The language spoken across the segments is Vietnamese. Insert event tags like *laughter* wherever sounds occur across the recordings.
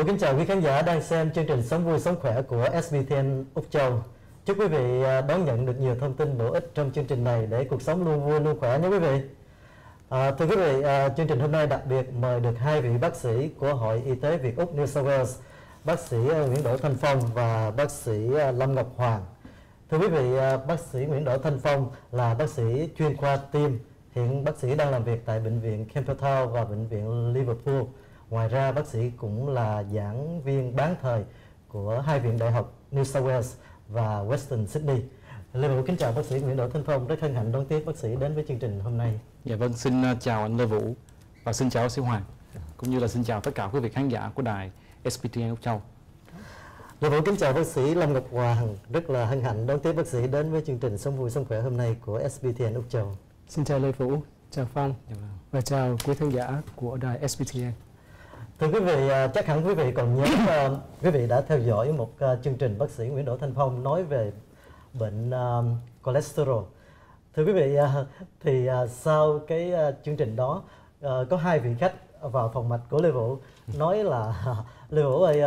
Vũ kính chào quý khán giả đang xem chương trình Sống vui sống khỏe của SBTN Úc Châu. Chúc quý vị à, đón nhận được nhiều thông tin bổ ích trong chương trình này để cuộc sống luôn vui luôn khỏe nhé quý vị. À, thưa quý vị, à, chương trình hôm nay đặc biệt mời được hai vị bác sĩ của Hội Y tế Việt Úc New South Wales, bác sĩ à, Nguyễn Đỗ Thanh Phong và bác sĩ à, Lâm Ngọc Hoàng. Thưa quý vị, à, bác sĩ Nguyễn Đỗ Thanh Phong là bác sĩ chuyên khoa tim. Hiện bác sĩ đang làm việc tại bệnh viện Campbelltown và bệnh viện Liverpool. Ngoài ra, bác sĩ cũng là giảng viên bán thời của hai viện đại học New South Wales và Western Sydney. Lê Vũ kính chào bác sĩ Nguyễn Đỗ Thanh Phong, rất hân hạnh đón tiếp bác sĩ đến với chương trình hôm nay. Dạ vâng, xin uh, chào anh Lê Vũ và xin chào bác sĩ Hoàng cũng như là xin chào tất cả quý vị khán giả của đài SPTN Úc Châu. Lê Vũ kính chào bác sĩ Lâm Ngọc Hoàng, rất là hân hạnh đón tiếp bác sĩ đến với chương trình Sống vui sống khỏe hôm nay của SPTN Úc Châu. Xin chào Lê Vũ, chào Phong Dạ vâng. và chào quý khán giả của đài SBTN. Thưa quý vị, à, chắc hẳn quý vị còn nhớ *coughs* quý vị đã theo dõi một à, chương trình bác sĩ Nguyễn Đỗ Thanh Phong nói về bệnh à, cholesterol. Thưa quý vị, thì sau cái chương trình đó có hai vị khách vào phòng mạch của Lê Vũ nói là *laughs* Lê Vũ ơi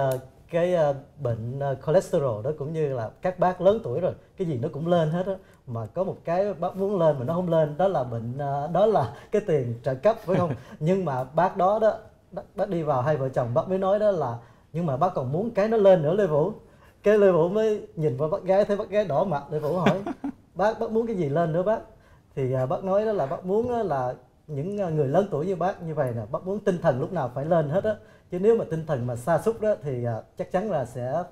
cái bệnh cholesterol đó cũng như là các bác lớn tuổi rồi cái gì nó cũng lên hết á mà có một cái bác muốn lên mà nó không lên đó là bệnh đó là cái tiền trợ cấp phải không *laughs* nhưng mà bác đó đó bác, bác đi vào hai vợ chồng bác mới nói đó là nhưng mà bác còn muốn cái nó lên nữa Lê Vũ. Cái Lê Vũ mới nhìn vào bác gái thấy bác gái đỏ mặt Lê Vũ hỏi *laughs* bác bác muốn cái gì lên nữa bác? Thì à, bác nói đó là bác muốn á là những à, người lớn tuổi như bác như vậy nè bác muốn tinh thần lúc nào phải lên hết á. Chứ nếu mà tinh thần mà sa sút đó thì à, chắc chắn là sẽ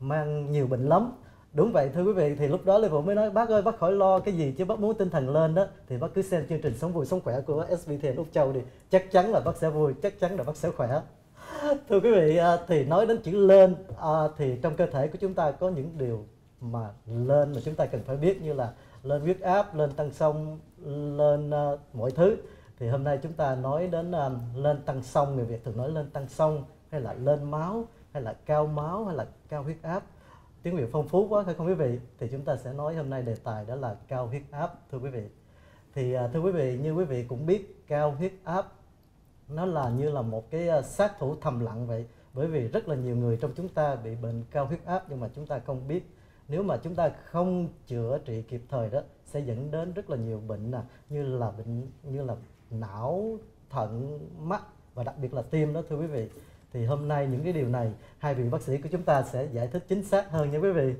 mang nhiều bệnh lắm đúng vậy, thưa quý vị, thì lúc đó Lê Vũ mới nói, bác ơi, bác khỏi lo cái gì chứ bác muốn tinh thần lên đó. Thì bác cứ xem chương trình sống vui sống khỏe của SBTN Úc Châu đi. Chắc chắn là bác sẽ vui, chắc chắn là bác sẽ khỏe. Thưa quý vị à, thì nói đến chữ lên à, thì trong cơ thể của chúng ta có những điều mà lên mà chúng ta cần phải biết như là lên huyết áp, lên tăng sông, lên à, mọi thứ. Thì hôm nay chúng ta nói đến lên tăng sông, người Việt thường nói lên tăng sông, hay là lên máu, hay là cao máu, hay là cao huyết áp tiếng Việt phong phú quá phải không quý vị. Thì chúng ta sẽ nói hôm nay đề tài đó là cao huyết áp, thưa quý vị. Thì à, thưa quý vị, như quý vị cũng biết, cao huyết áp nó là như là một cái à, sát thủ thầm lặng vậy. Bởi vì rất là nhiều người trong chúng ta bị bệnh cao huyết áp, nhưng mà chúng ta không biết. Nếu mà chúng ta không chữa trị kịp thời đó, sẽ dẫn đến rất là nhiều bệnh nè, như là bệnh, như là não, thận, mắt và đặc biệt là tim đó, thưa quý vị thì hôm nay những cái điều này hai vị bác sĩ của chúng ta sẽ giải thích chính xác hơn nha quý vị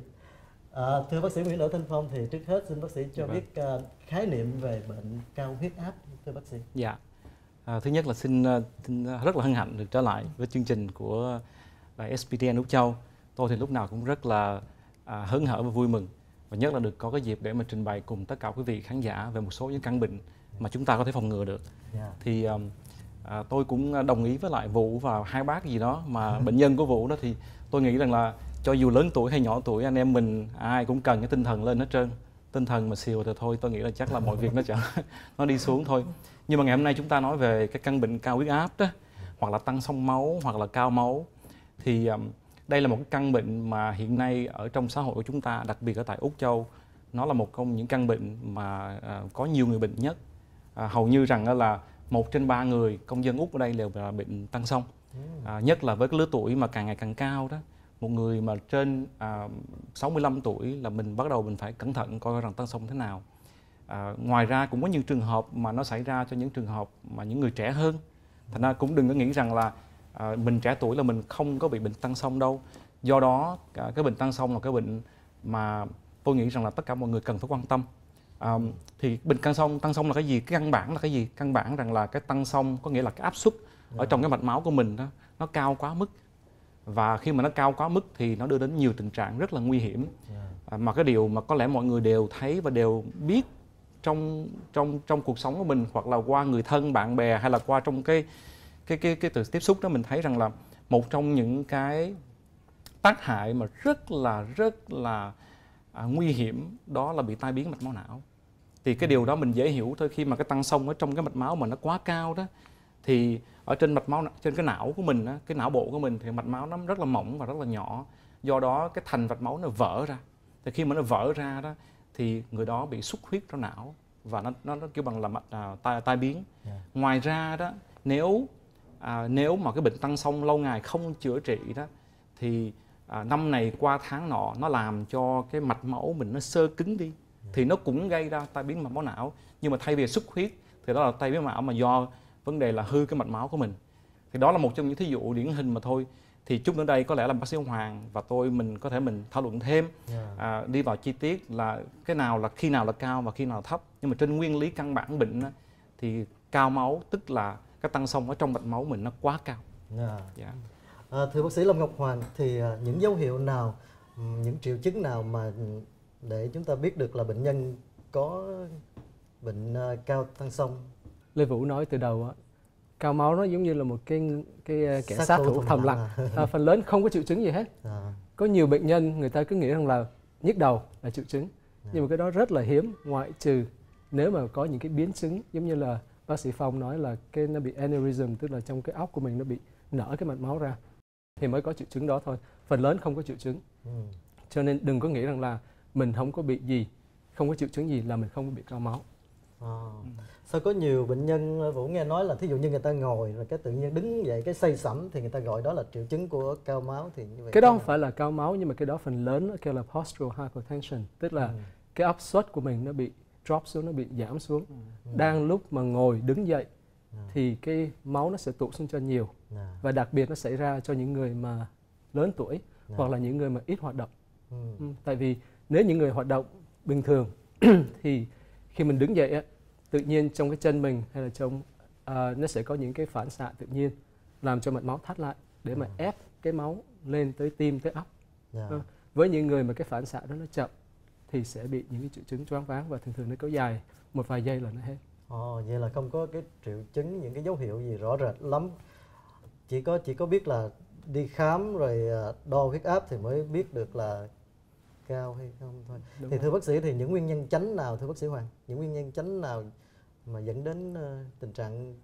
à, thưa bác sĩ Nguyễn Đỗ Thanh Phong thì trước hết xin bác sĩ cho Dạ vâng. biết à, khái niệm về bệnh cao huyết áp thưa bác sĩ Dạ. À, thứ nhất là xin, uh, xin uh, rất là hân hạnh được trở lại với chương trình của đài SPTN Úc Châu. Tôi thì lúc nào cũng rất là à, hớn hở và vui mừng và nhất là được có cái dịp để mà trình bày cùng tất cả quý vị khán giả về một số những căn bệnh mà chúng ta có thể phòng ngừa được. Dạ. Thì um, à, tôi cũng đồng ý với lại Vũ và hai bác gì đó mà bệnh nhân của Vũ đó thì tôi nghĩ rằng là cho dù lớn tuổi hay nhỏ tuổi anh em mình ai cũng cần cái tinh thần lên hết trơn. Tinh thần mà xìu thì thôi tôi nghĩ là chắc là mọi việc nó chẳng *laughs* nó đi xuống thôi. Nhưng mà ngày hôm nay chúng ta nói về cái căn bệnh cao huyết áp đó hoặc là tăng sông máu hoặc là cao máu thì um, đây là một cái căn bệnh mà hiện nay ở trong xã hội của chúng ta đặc biệt ở tại Úc Châu nó là một trong những căn bệnh mà à, có nhiều người bệnh nhất. À, hầu như rằng là một trên ba người công dân Úc ở đây đều là bệnh tăng sông à, nhất là với cái lứa tuổi mà càng ngày càng cao đó một người mà trên à, 65 tuổi là mình bắt đầu mình phải cẩn thận coi rằng tăng sông thế nào. À, ngoài ra cũng có những trường hợp mà nó xảy ra cho những trường hợp mà những người trẻ hơn. Thành ra cũng đừng có nghĩ rằng là à, mình trẻ tuổi là mình không có bị bệnh tăng sông đâu. Do đó à, cái bệnh tăng sông là cái bệnh mà tôi nghĩ rằng là tất cả mọi người cần phải quan tâm à, thì bệnh tăng sông tăng sông là cái gì? Cái căn bản là cái gì? Căn bản rằng là cái tăng sông có nghĩa là cái áp suất ở trong cái mạch máu của mình đó nó cao quá mức. Và khi mà nó cao quá mức thì nó đưa đến nhiều tình trạng rất là nguy hiểm. Dạ. à, mà cái điều mà có lẽ mọi người đều thấy và đều biết trong trong trong cuộc sống của mình hoặc là qua người thân bạn bè hay là qua trong cái cái cái cái từ tiếp xúc đó mình thấy rằng là một trong những cái tác hại mà rất là rất là à, nguy hiểm đó là bị tai biến mạch máu não thì cái điều đó mình dễ hiểu thôi. Khi mà cái tăng sông ở trong cái mạch máu mà nó quá cao đó thì ở trên mạch máu trên cái não của mình cái não bộ của mình thì mạch máu nó rất là mỏng và rất là nhỏ. Do đó cái thành mạch máu nó vỡ ra. Thì khi mà nó vỡ ra đó thì người đó bị xuất huyết trong não và nó nó, nó kêu bằng là mạch à, tai tai biến. Dạ. ngoài ra đó nếu à, nếu mà cái bệnh tăng xong lâu ngày không chữa trị đó thì à, năm này qua tháng nọ nó làm cho cái mạch máu mình nó sơ cứng đi thì nó cũng gây ra tai biến mạch máu não nhưng mà thay vì xuất huyết thì đó là tai biến não mà do vấn đề là hư cái mạch máu của mình thì đó là một trong những thí dụ điển hình mà thôi thì chút nữa đây có lẽ là bác sĩ Hoàng và tôi mình có thể mình thảo luận thêm Yeah. à, đi vào chi tiết là cái nào là khi nào là cao và khi nào là thấp nhưng mà trên nguyên lý căn bản bệnh á, thì cao máu tức là cái tăng xông ở trong mạch máu mình nó quá cao Yeah. dạ. À, thưa bác sĩ Lâm Ngọc Hoàng thì à, những dấu hiệu nào, những triệu chứng nào mà để chúng ta biết được là bệnh nhân có bệnh à, cao tăng xông Lê Vũ nói từ đầu á, cao máu nó giống như là một cái cái ờ, kẻ Sát sát thủ thầm lặng lặng. À, phần lớn không có triệu chứng gì hết. à, Có nhiều bệnh nhân người ta cứ nghĩ rằng là nhức đầu là triệu chứng, nhưng mà cái đó rất là hiếm, ngoại trừ nếu mà có những cái biến chứng giống như là bác sĩ Phong nói là cái nó bị aneurysm tức là trong cái óc của mình nó bị nở cái mạch máu ra thì mới có triệu chứng đó thôi. Phần lớn không có triệu chứng. ừm, Cho nên đừng có nghĩ rằng là mình không có bị gì, không có triệu chứng gì là mình không có bị cao máu. à. Sao có nhiều bệnh nhân à, Vũ nghe nói là thí dụ như người ta ngồi rồi cái tự nhiên đứng dậy cái say sẩm thì người ta gọi đó là triệu chứng của cao máu thì như vậy Cái đó không phải là cao máu nhưng mà cái đó phần lớn nó kêu là postural hypertension, tức là Ừ. cái áp suất của mình nó bị drop xuống, nó bị giảm xuống. Ừ. Đang lúc mà ngồi đứng dậy Ừ. thì cái máu nó sẽ tụ xuống cho nhiều À, và đặc biệt nó xảy ra cho những người mà lớn tuổi à, hoặc là những người mà ít hoạt động. ừ, Ừ, Tại vì nếu những người hoạt động bình thường *clears throat* thì khi mình đứng dậy á, tự nhiên trong cái chân mình hay là trong à, nó sẽ có những cái phản xạ tự nhiên làm cho mạch máu thắt lại để mà ép cái máu lên tới tim tới óc. dạ. Ừ. Với những người mà cái phản xạ đó nó chậm thì sẽ bị những cái triệu chứng choáng váng và thường thường nó kéo dài một vài giây là nó hết. Ồ, vậy là không có cái triệu chứng những cái dấu hiệu gì rõ rệt lắm chỉ có chỉ có biết là đi khám rồi à, đo huyết áp thì mới biết được là cao hay không thôi Đúng thì rồi. thưa bác sĩ thì những nguyên nhân chánh nào thưa bác sĩ Hoàng những nguyên nhân chánh nào mà dẫn đến ờ, tình trạng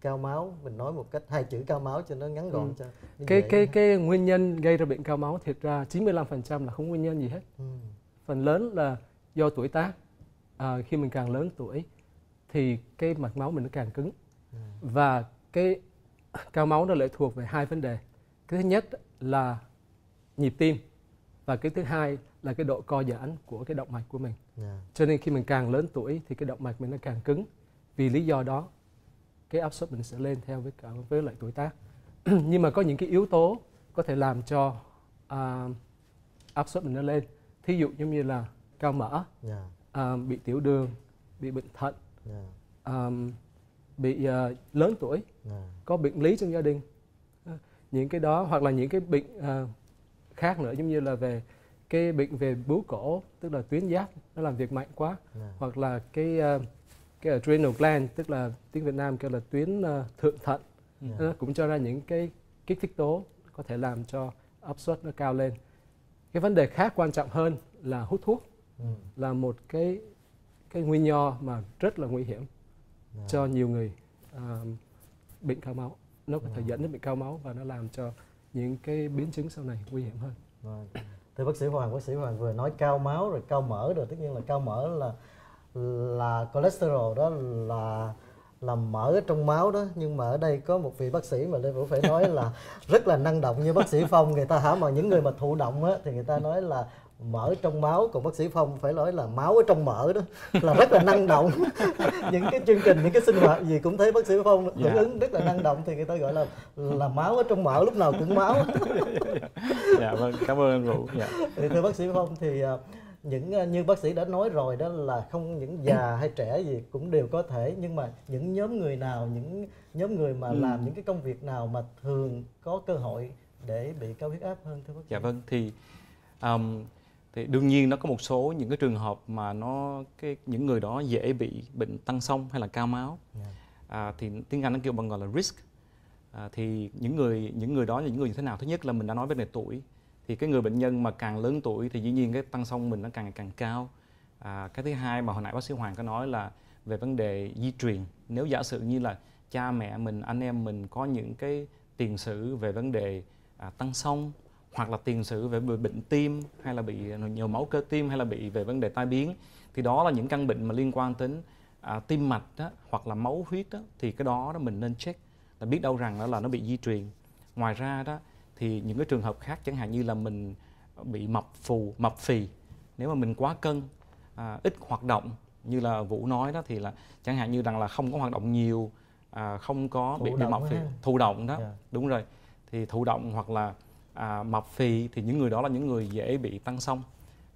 cao máu mình nói một cách hai chữ cao máu cho nó ngắn gọn Ừ. cho Cái dễ. cái cái nguyên nhân gây ra bệnh cao máu thiệt ra 95% là không nguyên nhân gì hết. Ừ. Phần lớn là do tuổi tác. À, khi mình càng lớn tuổi thì cái mạch máu mình nó càng cứng. Ừ. Và cái cao máu nó lệ thuộc về hai vấn đề. Cái thứ nhất là nhịp tim và cái thứ hai là cái độ co giãn của cái động mạch của mình. Dạ. Cho nên khi mình càng lớn tuổi thì cái động mạch mình nó càng cứng. Vì lý do đó cái áp suất mình sẽ lên theo với cả với lại tuổi tác. *clears throat* Nhưng mà có những cái yếu tố có thể làm cho à, áp suất mình nó lên. Thí dụ giống như là cao mỡ, Dạ. à, bị tiểu đường, bị bệnh thận, Dạ. à, bị à, lớn tuổi, Dạ. có bệnh lý trong gia đình. À, những cái đó hoặc là những cái bệnh à, khác nữa giống như là về cái bệnh về bướu cổ tức là tuyến giáp nó làm việc mạnh quá Dạ. hoặc là cái uh, cái adrenal gland tức là tiếng Việt Nam kêu là tuyến uh, thượng thận Dạ. nó cũng cho ra những cái kích thích tố có thể làm cho áp suất nó cao lên cái vấn đề khác quan trọng hơn là hút thuốc Ừ. là một cái cái nguyên nho mà rất là nguy hiểm Dạ. cho nhiều người uh, bệnh cao máu nó có thể dẫn đến bệnh cao máu và nó làm cho những cái biến chứng sau này nguy hiểm hơn. Vâng. Thưa bác sĩ Hoàng, bác sĩ Hoàng vừa nói cao máu rồi cao mỡ rồi tất nhiên là cao mỡ là là cholesterol đó là là mỡ ở trong máu đó. Nhưng mà ở đây có một vị bác sĩ mà Lê Vũ phải nói là rất là năng động như bác sĩ Phong. Người ta hả mà những người mà thụ động á thì người ta nói là mỡ trong máu còn bác sĩ Phong phải nói là máu ở trong mỡ đó là rất là năng động *laughs* những cái chương trình những cái sinh hoạt gì cũng thấy bác sĩ Phong hưởng Dạ. ứng rất là năng động thì người ta gọi là là máu ở trong mỡ lúc nào cũng máu *laughs* dạ vâng cảm ơn anh Vũ dạ. thì thưa bác sĩ Phong thì à, những à, như bác sĩ đã nói rồi đó là không những già hay trẻ gì cũng đều có thể nhưng mà những nhóm người nào những nhóm người mà Ừ. làm những cái công việc nào mà thường có cơ hội để bị cao huyết áp hơn thưa bác sĩ Dạ vâng thì um, thì đương nhiên nó có một số những cái trường hợp mà nó cái những người đó dễ bị bệnh tăng xông hay là cao máu. Dạ. à, thì tiếng Anh nó kêu bằng gọi là risk. À, thì những người những người đó là những người như thế nào? Thứ nhất là mình đã nói về tuổi. Thì cái người bệnh nhân mà càng lớn tuổi thì dĩ nhiên cái tăng xông mình nó càng càng cao. À, cái thứ hai mà hồi nãy bác sĩ Hoàng có nói là về vấn đề di truyền. Nếu giả sử như là cha mẹ mình anh em mình có những cái tiền sử về vấn đề à, tăng xông hoặc là tiền sử về bệnh tim hay là bị nhồi máu cơ tim hay là bị về vấn đề tai biến thì đó là những căn bệnh mà liên quan đến à, tim mạch đó, hoặc là máu huyết đó, thì cái đó đó mình nên check là biết đâu rằng đó là nó bị di truyền. Ngoài ra đó thì những cái trường hợp khác chẳng hạn như là mình bị mập phù mập phì nếu mà mình quá cân à, ít hoạt động như là vũ nói đó thì là chẳng hạn như rằng là không có hoạt động nhiều à, không có Thụ bị bị mập phì thụ động đó. Dạ. đúng rồi. Thì thụ động hoặc là à, mập phì thì những người đó là những người dễ bị tăng xong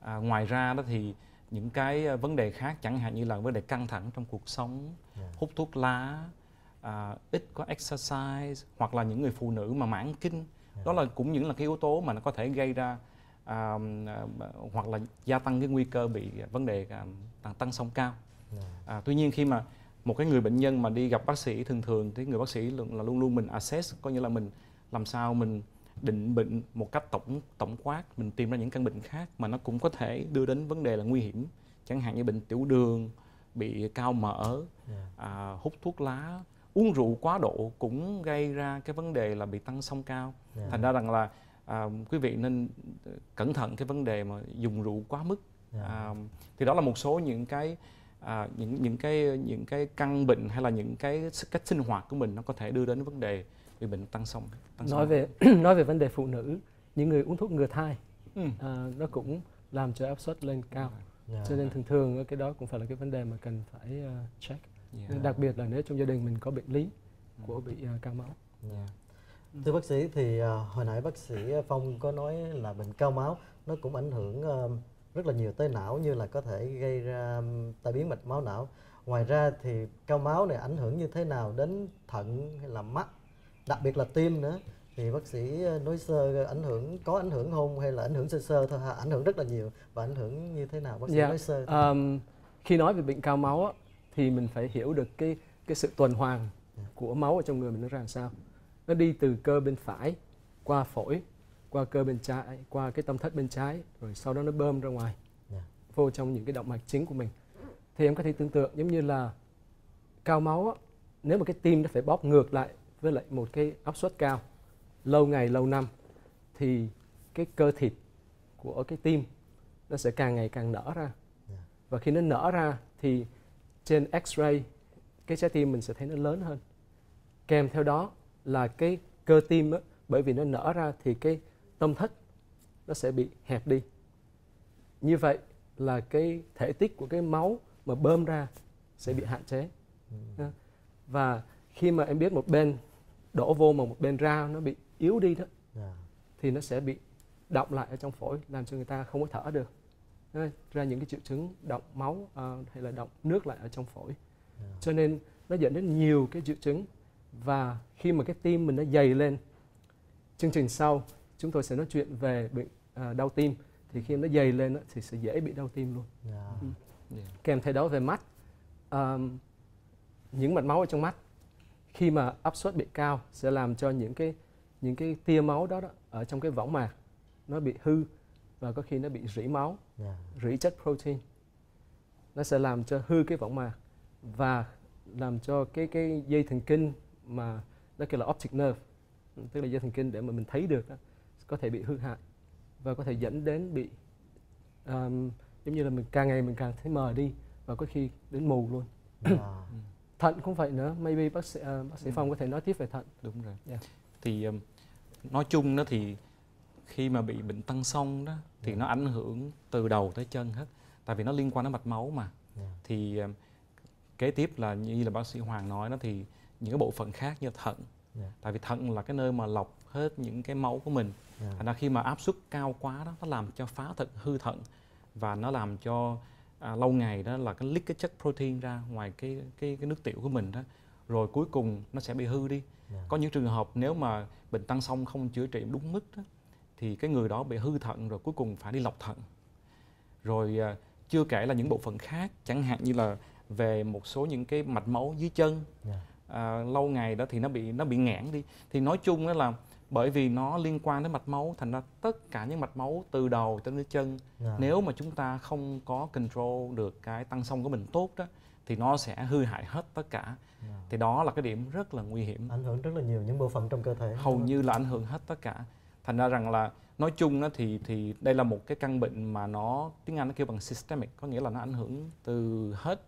à, ngoài ra đó thì những cái à, vấn đề khác chẳng hạn như là vấn đề căng thẳng trong cuộc sống Dạ. hút thuốc lá à, ít có exercise hoặc là những người phụ nữ mà mãn kinh đó là cũng những là cái yếu tố mà nó có thể gây ra à, à, hoặc là gia tăng cái nguy cơ bị vấn đề à, tăng tăng sông cao Dạ. à, tuy nhiên khi mà một cái người bệnh nhân mà đi gặp bác sĩ thường thường thì người bác sĩ luôn là luôn luôn mình assess có nghĩa là mình làm sao mình định bệnh một cách tổng tổng quát mình tìm ra những căn bệnh khác mà nó cũng có thể đưa đến vấn đề là nguy hiểm chẳng hạn như bệnh tiểu đường bị cao mỡ Dạ. à, hút thuốc lá uống rượu quá độ cũng gây ra cái vấn đề là bị tăng sông cao Dạ. thành ra rằng là à, quý vị nên ờ, cẩn thận cái vấn đề mà dùng rượu quá mức Dạ. à, thì đó là một số những cái à, những những cái những cái căn bệnh hay là những cái cách sinh hoạt của mình nó có thể đưa đến vấn đề bị bệnh tăng sông tăng nói sông. về *clears throat* nói về vấn đề phụ nữ những người uống thuốc ngừa thai ừ. à, nó cũng làm cho áp suất lên cao Dạ. cho nên thường thường cái đó cũng phải là cái vấn đề mà cần phải uh, check Yeah. đặc biệt là nếu trong gia đình mình có bệnh lý của bị uh, cao máu Dạ. Thưa bác sĩ thì à, hồi nãy bác sĩ Phong có nói là bệnh cao máu nó cũng ảnh hưởng à, rất là nhiều tới não như là có thể gây ra um, tai biến mạch máu não. Ngoài ra thì cao máu này ảnh hưởng như thế nào đến thận hay là mắt, đặc biệt là tim nữa. Thì bác sĩ à, nói sơ ảnh hưởng có ảnh hưởng không hay là ảnh hưởng sơ sơ thôi ha? Ảnh hưởng rất là nhiều và ảnh hưởng như thế nào bác sĩ Dạ. nói sơ. Um, khi nói về bệnh cao máu á, thì mình phải hiểu được cái cái sự tuần hoàn của máu ở trong người mình nó ra làm sao nó đi từ cơ bên phải qua phổi qua cơ bên trái qua cái tâm thất bên trái rồi sau đó nó bơm ra ngoài Dạ. vô trong những cái động mạch chính của mình thì em có thể tưởng tượng giống như là cao máu á, nếu mà cái tim nó phải bóp ngược lại với lại một cái áp suất cao. Lâu ngày lâu năm thì cái cơ thịt của cái tim nó sẽ càng ngày càng nở ra. Và khi nó nở ra thì trên x-ray cái trái tim mình sẽ thấy nó lớn hơn. Kèm theo đó là cái cơ tim á, bởi vì nó nở ra thì cái tâm thất nó sẽ bị hẹp đi. Như vậy là cái thể tích của cái máu mà bơm ra sẽ bị hạn chế. Ha. và khi mà em biết một bên đổ vô mà một bên ra nó bị yếu đi đó Dạ. thì nó sẽ bị động lại ở trong phổi làm cho người ta không có thở được Nó ra những cái triệu chứng động máu ờ, hay là động nước lại ở trong phổi Dạ. cho nên nó dẫn đến nhiều cái triệu chứng và khi mà cái tim mình nó dày lên chương trình sau chúng tôi sẽ nói chuyện về bệnh ờ, đau tim thì khi nó dày lên á, thì sẽ dễ bị đau tim luôn Dạ. Ừ. Yeah. kèm theo đó về mắt ờm, những mạch máu ở trong mắt khi mà áp suất bị cao sẽ làm cho những cái những cái tia máu đó, đó ở trong cái võng mạc nó bị hư và có khi nó bị rỉ máu Dạ. rỉ chất protein nó sẽ làm cho hư cái võng mạc và làm cho cái cái dây thần kinh mà nó kêu là optic nerve tức là dây thần kinh để mà mình thấy được đó, có thể bị hư hại và có thể dẫn đến bị um, giống như là mình càng ngày mình càng thấy mờ đi và có khi đến mù luôn Dạ. Thận cũng vậy nữa maybe bác sĩ ờ, bác sĩ phong có thể nói tiếp về thận đúng rồi Dạ. thì um, nói chung đó thì khi mà bị bệnh tăng sông đó thì Dạ. nó ảnh hưởng từ đầu tới chân hết tại vì nó liên quan đến mạch máu mà Dạ. thì um, kế tiếp là như là bác sĩ Hoàng nói đó thì những cái bộ phận khác như thận Dạ. tại vì thận là cái nơi mà lọc hết những cái máu của mình Dạ. thành ra khi mà áp suất cao quá đó nó làm cho phá thận hư thận và nó làm cho à, lâu ngày đó là cái leak cái chất protein ra ngoài cái cái cái nước tiểu của mình đó. Rồi cuối cùng nó sẽ bị hư đi. Dạ. có những trường hợp nếu mà bệnh tăng sông không chữa trị đúng mức đó, thì cái người đó bị hư thận rồi cuối cùng phải đi lọc thận. Rồi à, chưa kể là những bộ phận khác chẳng hạn như là về một số những cái mạch máu dưới chân. Dạ. à, lâu ngày đó thì nó bị nó bị nghẽn đi. Thì nói chung đó là bởi vì nó liên quan đến mạch máu thành ra tất cả những mạch máu từ đầu tới đến chân Dạ. nếu mà chúng ta không có control được cái tăng sông của mình tốt đó thì nó sẽ hư hại hết tất cả Dạ. thì đó là cái điểm rất là nguy hiểm ảnh hưởng rất là nhiều những bộ phận trong cơ thể hầu như là ảnh hưởng hết tất cả thành ra rằng là nói chung đó thì thì đây là một cái căn bệnh mà nó tiếng Anh nó kêu bằng systemic có nghĩa là nó ảnh hưởng từ hết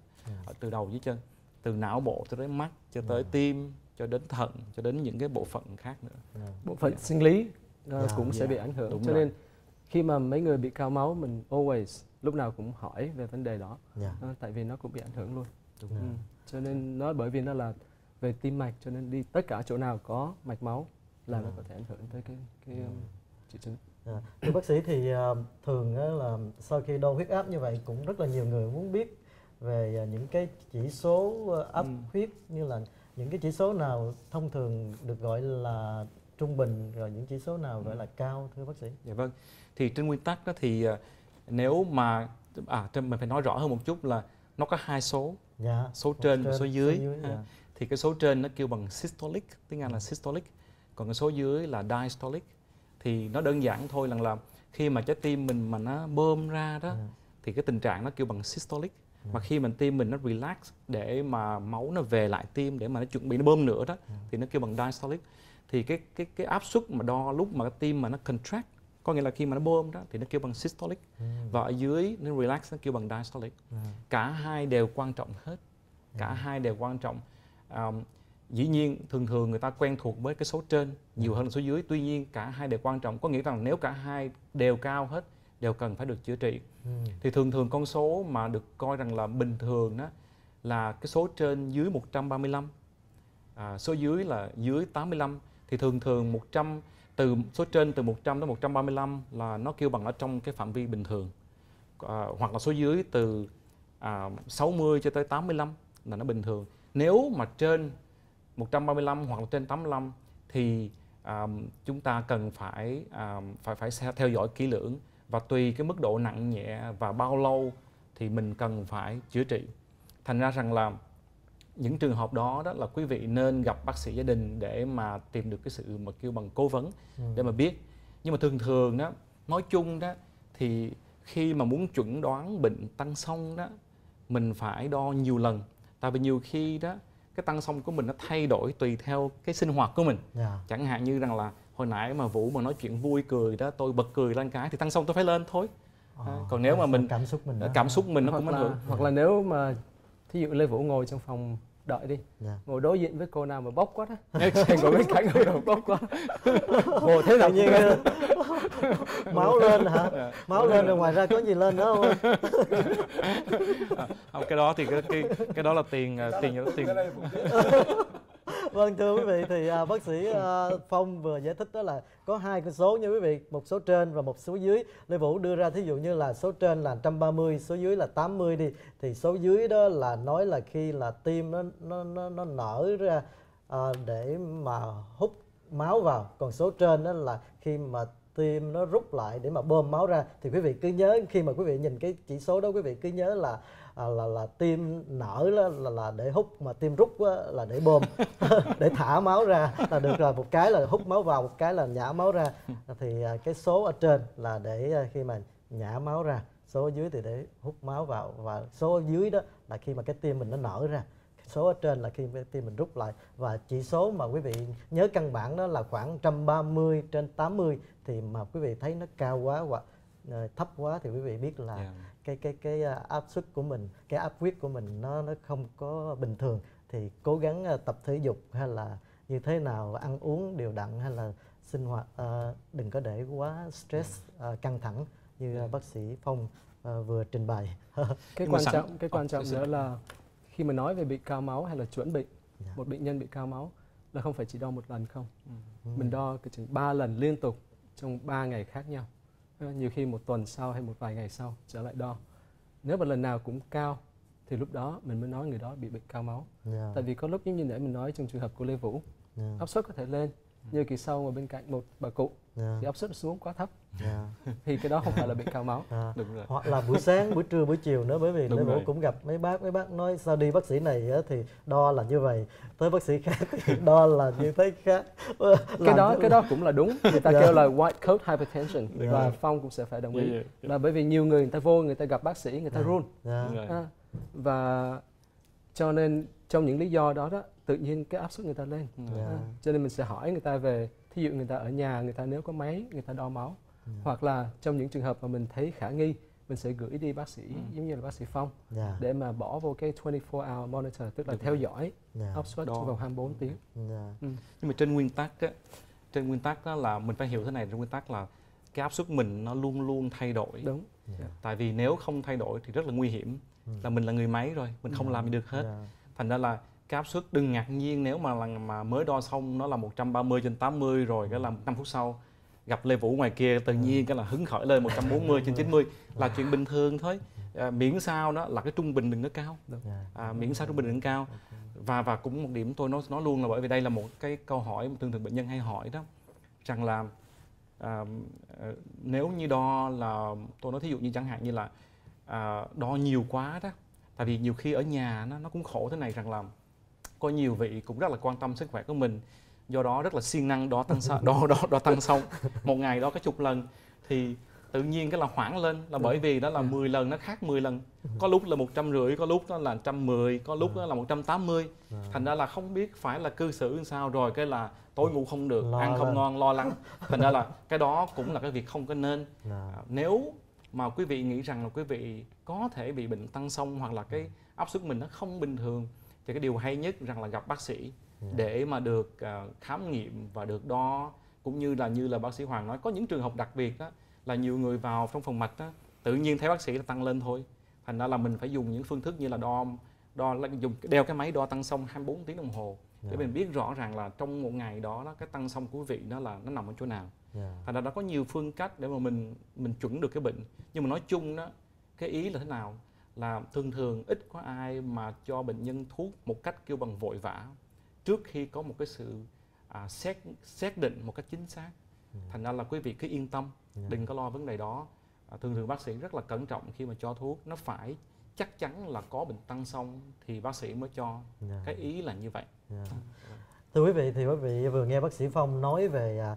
ở từ đầu dưới chân từ não bộ cho tới mắt cho tới Ừ. tim cho đến thận cho đến những cái bộ phận khác nữa Dạ. bộ phận Dạ. sinh lý uh, Dạ, cũng sẽ dạ, bị ảnh hưởng đúng cho rồi. nên khi mà mấy người bị cao máu mình always lúc nào cũng hỏi về vấn đề đó Dạ. Ờ, tại vì nó cũng bị ảnh hưởng luôn đúng ừ. cho nên nó bởi vì nó là về tim mạch cho nên đi tất cả chỗ nào có mạch máu là nó Ừ. có thể ảnh hưởng tới cái cái um, triệu chứng Dạ. Thưa bác sĩ thì ờ, thường á là sau khi đo huyết áp như vậy cũng rất là nhiều người muốn biết về ờ, những cái chỉ số ờ, áp Ừ. huyết như là những cái chỉ số nào thông thường được gọi là trung bình rồi những chỉ số nào gọi là cao thưa bác sĩ? Dạ vâng. Thì trên nguyên tắc đó thì à, nếu mà à mình phải nói rõ hơn một chút là nó có hai số, Dạ. số trên và số dưới. ha. dạ. Thì cái số trên nó kêu bằng systolic, tiếng Anh là systolic. Còn cái số dưới là diastolic. Thì nó đơn giản thôi là là khi mà trái tim mình mà nó bơm ra đó Dạ. thì cái tình trạng nó kêu bằng systolic. Ừ. Mà khi mình tim mình nó relax để mà máu nó về lại tim để mà nó chuẩn bị nó bơm nữa đó Ừ. thì nó kêu bằng diastolic. Thì cái cái cái áp suất mà đo lúc mà cái tim mà nó contract có nghĩa là khi mà nó bơm đó thì nó kêu bằng systolic Ừ. và ở dưới nó relax nó kêu bằng diastolic Dạ. cả hai đều quan trọng hết cả Ừ. hai đều quan trọng um, dĩ nhiên thường thường người ta quen thuộc với cái số trên nhiều hơn là số dưới tuy nhiên cả hai đều quan trọng có nghĩa rằng nếu cả hai đều cao hết đều cần phải được chữa trị. Ừ. thì thường thường con số mà được coi rằng là bình thường đó là cái số trên dưới 135 à, số dưới là dưới 85 thì thường thường 100 từ số trên từ 100 đến 135 là nó kêu bằng ở trong cái phạm vi bình thường. À, hoặc là số dưới từ à, 60 cho tới 85 là nó bình thường. Nếu mà trên 135 hoặc là trên 85 thì à, chúng ta cần phải à, phải phải theo dõi kỹ lưỡng và tùy cái mức độ nặng nhẹ và bao lâu thì mình cần phải chữa trị thành ra rằng là những trường hợp đó đó là quý vị nên gặp bác sĩ gia đình để mà tìm được cái sự mà kêu bằng cố vấn Ừ. để mà biết nhưng mà thường thường đó nói chung đó thì khi mà muốn chuẩn đoán bệnh tăng xong đó mình phải đo nhiều lần tại vì nhiều khi đó cái tăng xong của mình nó thay đổi tùy theo cái sinh hoạt của mình Dạ. chẳng hạn như rằng là hồi nãy mà vũ mà nói chuyện vui cười đó tôi bật cười lên cái thì tăng xong tôi phải lên thôi Ờ, còn nếu mà mình- cảm xúc mình đó. cảm xúc mình nó hoặc cũng ảnh là hưởng hoặc là nếu mà thí dụ Lê Vũ ngồi trong phòng đợi đi Dạ. ngồi đối diện với cô nào mà bốc quá đó *laughs* ngồi bên cạnh người nào bốc quá *laughs* ngồi thế nào Tự nhiên *laughs* máu lên hả? Dạ. Máu lên rồi ngoài ra có gì lên nữa không? không cái đó thì cái cái cái đó là tiền à, tiền tiền Vâng thưa quý vị thì à, bác sĩ à, Phong vừa giải thích đó là có hai con số nha quý vị, một số trên và một số dưới. Lê Vũ đưa ra thí dụ như là số trên là 130, số dưới là 80 đi thì số dưới đó là nói là khi là tim nó nó nó, nó nở ra à, để mà hút máu vào, còn số trên đó là khi mà tim nó rút lại để mà bơm máu ra thì quý vị cứ nhớ khi mà quý vị nhìn cái chỉ số đó quý vị cứ nhớ là à, là là tim nở là, là là để hút mà tim rút á, là để bơm *laughs* *laughs* để thả máu ra là được rồi một cái là hút máu vào một cái là nhả máu ra. Thì à, cái số ở trên là để à, khi mà nhả máu ra số ở dưới thì để hút máu vào và số ở dưới đó là khi mà cái tim mình nó nở ra. Số ở trên là khi cái tim mình rút lại. Và chỉ số mà quý vị nhớ căn bản đó là khoảng 130 trên 80 thì mà quý vị thấy nó cao quá hoặc thấp quá thì quý vị biết là Dạ. cái cái cái à, áp suất của mình cái áp huyết của mình nó nó không có bình thường. Thì cố gắng à, tập thể dục hay là như thế nào ăn uống đều đặn hay là sinh hoạt à, đừng có để quá stress à, căng thẳng như à, bác sĩ Phong à, vừa trình bày. *laughs* Cái quan sẵn- trọng cái quan Ờ, trọng nữa là khi mà nói về bị cao máu hay là chuẩn bị Dạ. một bệnh nhân bị cao máu là không phải chỉ đo một lần không? Ừ. mình đo cái chừng 3 lần liên tục trong 3 ngày khác nhau. Ờ, nhiều khi một tuần sau hay một vài ngày sau trở lại đo. Nếu mà lần nào cũng cao thì lúc đó mình mới nói người đó bị bệnh cao máu. Dạ, tại vì có lúc giống như nãy mình nói trong trường hợp của Lê Vũ dạ, áp suất có thể lên như kỳ sau ngồi bên cạnh một bà cụ dạ, thì áp suất xuống quá thấp dạ. *laughs* thì cái đó không phải là bệnh cao máu À, đúng rồi hoặc là buổi sáng buổi trưa buổi chiều nữa bởi vì Đúng rồi. cũng gặp mấy bác mấy bác nói sao đi bác sĩ này á, thì đo là như vậy tới bác sĩ khác thì *laughs* đo là như thế khác cái Làm đó cái đó cũng là đúng người ta Dạ. kêu là white coat hypertension Dạ. và Phong cũng sẽ phải đồng ý Dạ, dạ, dạ. là bởi vì nhiều người người ta vô người ta gặp bác sĩ người ta Dạ. run. Đúng rồi. À, và cho nên trong những lý do đó đó tự nhiên cái áp suất người ta lên Dạ. À, cho nên mình sẽ hỏi người ta về thí dụ người ta ở nhà người ta nếu có máy người ta đo máu Dạ. hoặc là trong những trường hợp mà mình thấy khả nghi mình sẽ gửi đi bác sĩ Ừ. giống như là bác sĩ Phong dạ để mà bỏ vô cái 24 hour monitor tức là Đúng theo rồi. dõi áp suất Đo. trong vòng 24 tiếng. dạ nhưng mà trên nguyên tắc á trên nguyên tắc đó là mình phải hiểu thế này trên nguyên tắc là cái áp suất mình nó luôn luôn thay đổi Đúng. dạ tại vì nếu không thay đổi thì rất là nguy hiểm Ừ. là mình là người máy rồi mình không Dạ. làm được hết dạ thành ra là cái áp suất đừng ngạc nhiên nếu mà là mà mới đo xong nó là 130 trên 80 rồi cái là 5 phút sau gặp Lê Vũ ngoài kia tự nhiên cái là hứng khởi lên 140 trên 90 là chuyện bình thường thôi. À, miễn sao đó là cái trung bình đừng có cao. Dạ. À, miễn sao trung bình đừng cao. Và và cũng một điểm tôi nói nói luôn là bởi vì đây là một cái câu hỏi mà thường thường bệnh nhân hay hỏi đó rằng là à, ờ, nếu như đo là tôi nói thí dụ như chẳng hạn như là à, đo nhiều quá đó tại vì nhiều khi ở nhà nó nó cũng khổ thế này rằng là có nhiều vị cũng rất là quan tâm sức khỏe của mình. Do đó rất là siêng năng đo tăng sa, đo đo đo tăng xong một ngày đó cái chục lần thì tự nhiên cái là hoảng lên là bởi vì đó là 10 lần nó khác 10 lần. Có lúc là một trăm rưỡi có lúc nó là trăm mười có lúc đó là 180 thành ra là không biết phải là cư xử sao rồi cái là tối ngủ không được Lo ăn không lên. ngon lo lắng. Thành ra là cái đó cũng là cái việc không có nên. Dạ. À, nếu mà quý vị nghĩ rằng là quý vị có thể bị bệnh tăng xong hoặc là cái áp suất mình nó không bình thường. Thì cái điều hay nhất rằng là gặp bác sĩ Dạ. để mà được à, khám nghiệm và được đo. Cũng như là như là bác sĩ Hoàng nói có những trường hợp đặc biệt đó là nhiều người vào trong phòng mạch đó, tự nhiên thấy bác sĩ là tăng lên thôi. Thành ra là mình phải dùng những phương thức như là đo đo là dùng đeo cái máy đo tăng xong 24 tiếng đồng hồ để Dạ. mình biết rõ ràng là trong một ngày đó, đó cái tăng xong của quý vị đó là nó nằm ở chỗ nào. Dạ. Thành ra nó có nhiều phương cách để mà mình mình chuẩn được cái bệnh. Nhưng mà nói chung đó cái ý là thế nào? Là thường thường ít có ai mà cho bệnh nhân thuốc một cách kêu bằng vội vã trước khi có một cái sự à, xét xét định một cách chính xác. Thành ra là quý vị cứ yên tâm Dạ. đừng có lo vấn đề đó. À, thường thường bác sĩ rất là cẩn trọng khi mà cho thuốc. Nó phải chắc chắn là có bệnh tăng xong thì bác sĩ mới cho. Dạ. Cái ý là như vậy. Dạ. Thưa quý vị thì quý vị vừa nghe bác sĩ Phong nói về à,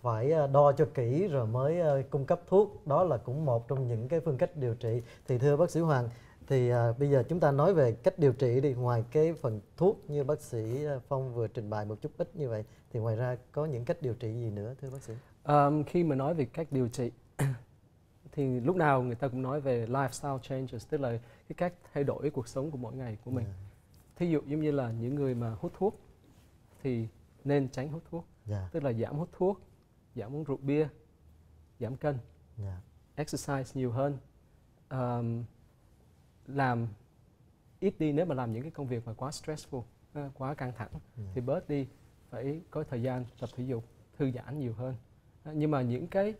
phải à, đo cho kỹ rồi mới à, cung cấp thuốc. Đó là cũng một trong những cái phương cách điều trị. Thì thưa bác sĩ Hoàng thì à, bây giờ chúng ta nói về cách điều trị đi. Ngoài cái phần thuốc như bác sĩ à, Phong vừa trình bày một chút ít như vậy thì ngoài ra có những cách điều trị gì nữa thưa bác sĩ? Um, khi mà nói về cách điều trị thì lúc nào người ta cũng nói về lifestyle changes tức là cái cách thay đổi cuộc sống của mỗi ngày của mình. Thí dụ giống như là những người mà hút thuốc thì nên tránh hút thuốc, Dạ, tức là giảm hút thuốc, giảm uống rượu bia, giảm cân, dạ, exercise nhiều hơn, um, làm ít đi nếu mà làm những cái công việc mà quá stressful, ờ, quá căng thẳng dạ, thì bớt đi. Phải có thời gian tập thể dục thư giãn nhiều hơn. À, nhưng mà những cái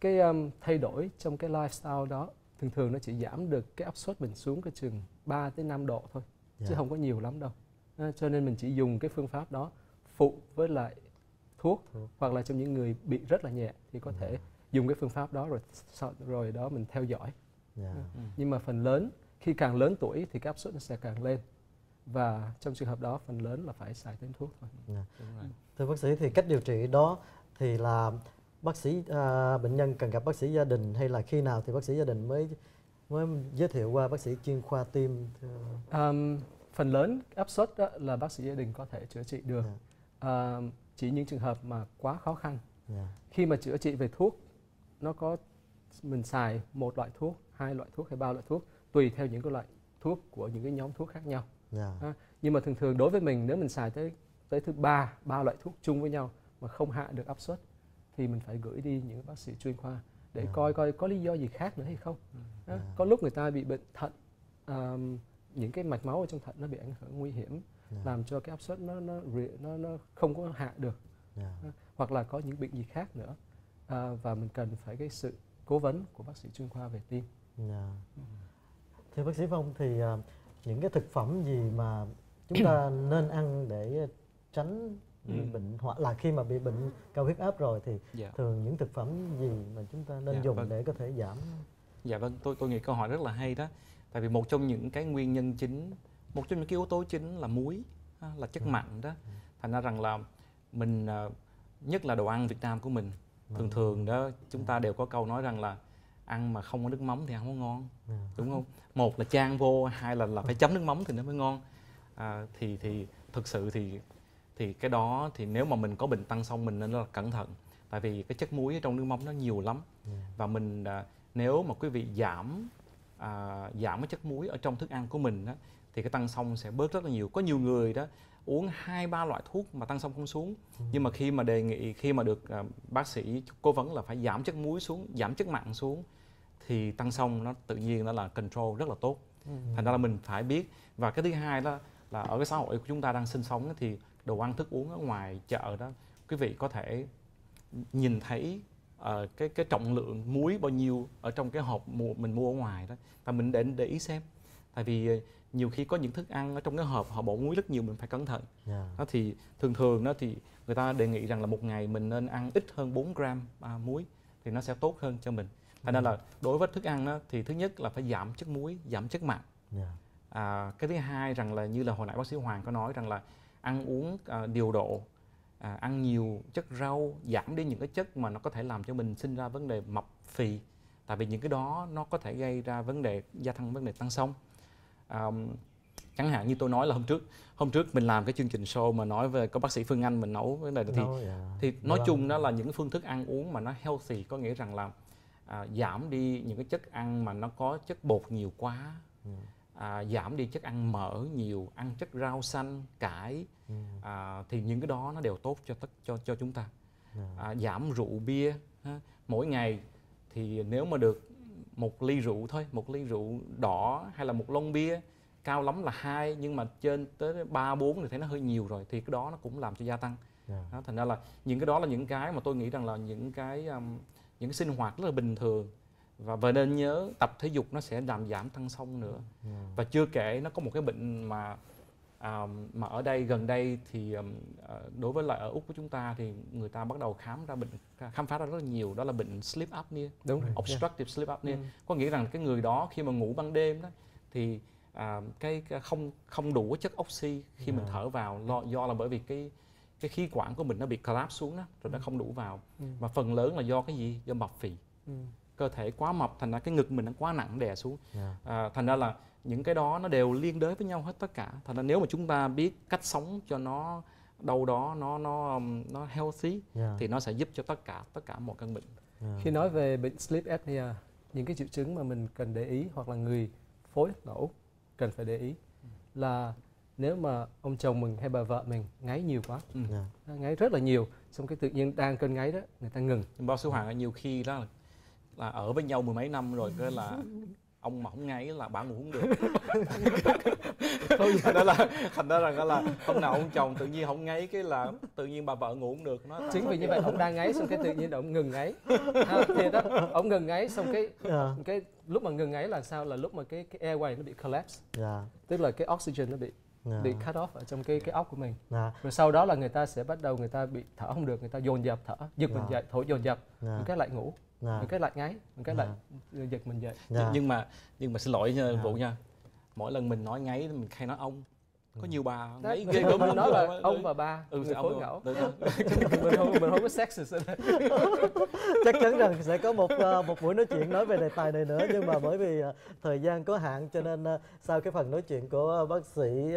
cái um, thay đổi trong cái lifestyle đó thường thường nó chỉ giảm được cái áp suất mình xuống cái chừng 3 tới 5 độ thôi chứ dạ, không có nhiều lắm đâu. À, cho nên mình chỉ dùng cái phương pháp đó phụ với lại thuốc Thuốc. hoặc là trong những người bị rất là nhẹ thì có thể dùng cái phương pháp đó rồi sau rồi đó mình theo dõi. Dạ, nhưng mà phần lớn khi càng lớn tuổi thì cái áp suất nó sẽ càng lên và trong trường hợp đó phần lớn là phải xài thêm thuốc thôi. Dạ. Đúng rồi. Thưa bác sĩ thì cách điều trị đó thì là bác sĩ à, bệnh nhân cần gặp bác sĩ gia đình hay là khi nào thì bác sĩ gia đình mới mới giới thiệu qua bác sĩ chuyên khoa tim Um, phần lớn áp suất đó là bác sĩ gia đình có thể chữa trị được. Um, chỉ những trường hợp mà quá khó khăn. dạ Khi mà chữa trị về thuốc, nó có mình xài một loại thuốc, hai loại thuốc hay ba loại thuốc tùy theo những cái loại thuốc của những cái nhóm thuốc khác nhau. dạ Ha. Nhưng mà thường thường đối với mình nếu mình xài tới tới thứ ba ba loại thuốc chung với nhau mà không hạ được áp suất thì mình phải gửi đi những bác sĩ chuyên khoa để Dạ. coi coi có lý do gì khác nữa hay không. Ha. Dạ. Có lúc người ta bị bệnh thận um, những cái mạch máu ở trong thận nó bị ảnh hưởng nguy hiểm dạ, làm cho cái áp suất nó nó nó nó không có hạ được dạ. hoặc là có những bệnh gì khác nữa à, và mình cần phải cái sự cố vấn của bác sĩ chuyên khoa về tim. Dạ. Thưa bác sĩ Phong thì à, những cái thực phẩm gì mà chúng ta *clears throat* nên ăn để tránh bị Ừ. bệnh hoặc là khi mà bị bệnh cao huyết áp rồi thì dạ thường những thực phẩm gì mà chúng ta nên Dạ, dùng vâng. để có thể giảm Dạ vâng, tôi tôi nghĩ câu hỏi rất là hay đó. Tại vì một trong những cái nguyên nhân chính, một trong những cái yếu tố chính là muối, là chất Ừ. mặn đó. Thành ra rằng là mình à, nhất là đồ ăn Việt Nam của mình, thường thường đó chúng ta đều có câu nói rằng là ăn mà không có nước mắm thì ăn không có ngon, Dạ. đúng không? Một là chan vô, hai là là phải chấm nước mắm thì nó mới ngon. À, thì thì thực sự thì thì cái đó thì nếu mà mình có bệnh tăng xong mình nên là cẩn thận. Tại vì cái chất muối ở trong nước mắm nó nhiều lắm Dạ. và mình à, nếu mà quý vị giảm à, giảm cái chất muối ở trong thức ăn của mình đó, thì cái tăng xong sẽ bớt rất là nhiều có nhiều người đó uống hai ba loại thuốc mà tăng xong không xuống ừ. nhưng mà khi mà đề nghị khi mà được uh, bác sĩ cố vấn là phải giảm chất muối xuống giảm chất mặn xuống thì tăng xong nó tự nhiên nó là control rất là tốt ừ. thành ra là mình phải biết và cái thứ hai đó là ở cái xã hội của chúng ta đang sinh sống thì đồ ăn thức uống ở ngoài chợ đó quý vị có thể nhìn thấy uh, cái cái trọng lượng muối bao nhiêu ở trong cái hộp mua, mình mua ở ngoài đó và mình để để ý xem tại vì ờ, nhiều khi có những thức ăn ở trong cái hộp họ bỏ muối rất nhiều mình phải cẩn thận yeah. Dạ. đó thì thường thường đó thì người ta đề nghị rằng là một ngày mình nên ăn ít hơn 4 gram à, muối thì nó sẽ tốt hơn cho mình thành ra là đối với thức ăn đó, thì thứ nhất là phải giảm chất muối giảm chất mặn yeah. Dạ. à, cái thứ hai rằng là như là hồi nãy bác sĩ Hoàng có nói rằng là ăn uống à, điều độ à, ăn nhiều chất rau giảm đi những cái chất mà nó có thể làm cho mình sinh ra vấn đề mập phì tại vì những cái đó nó có thể gây ra vấn đề gia tăng vấn đề tăng sông à, chẳng hạn như tôi nói là hôm trước hôm trước mình làm cái chương trình show mà nói về có bác sĩ Phương Anh mình nấu vấn đề thì no, yeah. thì nói vâng. chung đó là những phương thức ăn uống mà nó healthy có nghĩa rằng là à, giảm đi những cái chất ăn mà nó có chất bột nhiều quá ừ. À, giảm đi chất ăn mỡ nhiều ăn chất rau xanh cải ừ. à, thì những cái đó nó đều tốt cho tất cho cho chúng ta dạ. à, giảm rượu bia ha. mỗi ngày thì nếu mà được một ly rượu thôi một ly rượu đỏ hay là một lon bia cao lắm là hai nhưng mà trên tới ba bốn thì thấy nó hơi nhiều rồi thì cái đó nó cũng làm cho gia tăng yeah. Dạ. đó, thành ra là những cái đó là những cái mà tôi nghĩ rằng là những cái um, những cái sinh hoạt rất là bình thường và và nên nhớ tập thể dục nó sẽ làm giảm tăng sông nữa yeah. Và chưa kể nó có một cái bệnh mà um, mà ở đây gần đây thì um, đối với lại ở úc của chúng ta thì người ta bắt đầu khám ra bệnh khám phá ra rất là nhiều đó là bệnh sleep apnea đúng rồi. obstructive yeah. sleep apnea ừ. có nghĩa rằng cái người đó khi mà ngủ ban đêm đó thì à, cái, cái không không đủ chất oxy khi yeah. mình thở vào lo, do là bởi vì cái cái khí quản của mình nó bị collapse xuống đó rồi nó ừ. không đủ vào ừ. và phần lớn là do cái gì do mập phì ừ. Cơ thể quá mập thành ra cái ngực mình nó quá nặng đè xuống yeah. à, thành ra là những cái đó nó đều liên đới với nhau hết tất cả thành ra nếu mà chúng ta biết cách sống cho nó đâu đó nó nó nó healthy yeah. thì nó sẽ giúp cho tất cả tất cả mọi căn bệnh yeah. khi nói về bệnh sleep apnea những cái triệu chứng mà mình cần để ý hoặc là người phối ngẫu cần phải để ý là nếu mà ông chồng mình hay bà vợ mình ngáy nhiều quá ừ. yeah. Dạ. ngáy rất là nhiều xong cái tự nhiên đang cơn ngáy đó người ta ngừng bao số hoàng nhiều khi đó là, là ở với nhau mười mấy năm rồi cái là *laughs* ông mà không ngáy là bà ngủ không được thành ra là thành ra rằng là hôm nào ông chồng tự nhiên không ngáy cái là tự nhiên bà vợ ngủ không được nó chính vì như vậy ông đang ngáy xong cái tự nhiên ông ngừng ngáy thì đó ông ngừng ngáy xong cái yeah. Dạ. cái lúc mà ngừng ngáy là sao là lúc mà cái cái airway nó bị collapse yeah. Dạ. tức là cái oxygen nó bị yeah. bị cut off ở trong cái cái óc của mình yeah. rồi sau đó là người ta sẽ bắt đầu người ta bị thở không được người ta dồn dập thở giật yeah. mình dậy thổi dồn dập yeah. cái lại ngủ à. một cái lại ngáy một cái à. lại giật mình dậy à. nhưng mà nhưng mà xin lỗi nha, à. vụ nha. Mỗi lần mình nói ngáy mình hay nói ông. Có nhiều bà ngáy ghê gớm nó là ông và ba ừ, người phối ngẫu. *laughs* Mình không mình không có sex *laughs* chắc chắn rằng sẽ có một uh, một buổi nói chuyện nói về đề tài này nữa. Nhưng mà bởi vì uh, thời gian có hạn cho nên uh, sau cái phần nói chuyện của bác sĩ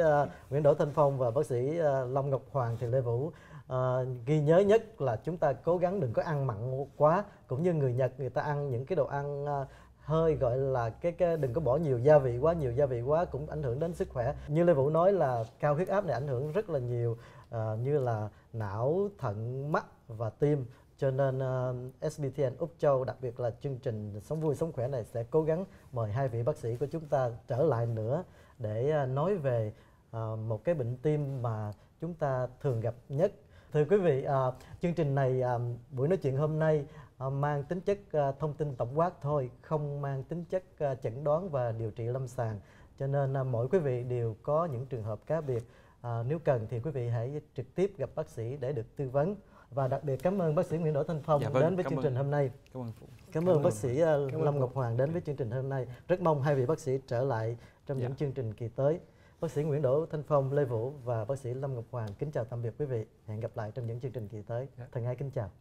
Nguyễn Đỗ Thanh Phong và bác sĩ Lâm Ngọc Hoàng thì Lê Vũ à, ghi nhớ nhất là chúng ta cố gắng đừng có ăn mặn quá cũng như người Nhật người ta ăn những cái đồ ăn à, hơi gọi là cái, cái đừng có bỏ nhiều gia vị quá nhiều gia vị quá cũng ảnh hưởng đến sức khỏe. Như lê vũ nói là cao huyết áp này ảnh hưởng rất là nhiều à, như là não thận mắt và tim. Cho nên uh, SBTN Úc Châu đặc biệt là chương trình sống vui sống khỏe này sẽ cố gắng mời hai vị bác sĩ của chúng ta trở lại nữa để uh, nói về uh, một cái bệnh tim mà chúng ta thường gặp nhất thưa quý vị à, chương trình này à, buổi nói chuyện hôm nay à, mang tính chất à, thông tin tổng quát thôi không mang tính chất à, chẩn đoán và điều trị lâm sàng cho nên à, mỗi quý vị đều có những trường hợp cá biệt à, nếu cần thì quý vị hãy trực tiếp gặp bác sĩ để được tư vấn và đặc biệt cảm ơn bác sĩ Nguyễn Đỗ Thanh Phong dạ, vâng, đến với chương ơn. trình hôm nay. Cảm ơn Phụ. Cảm, cảm ơn bác sĩ uh, Lâm Ngọc Hoàng đến với chương trình hôm nay. Rất mong hai vị bác sĩ trở lại trong dạ. những chương trình kỳ tới. Bác sĩ Nguyễn Đỗ Thanh Phong, Lê Vũ và bác sĩ Lâm Ngọc Hoàng kính chào tạm biệt quý vị. Hẹn gặp lại trong những chương trình kỳ tới. Dạ. Thân ái kính chào.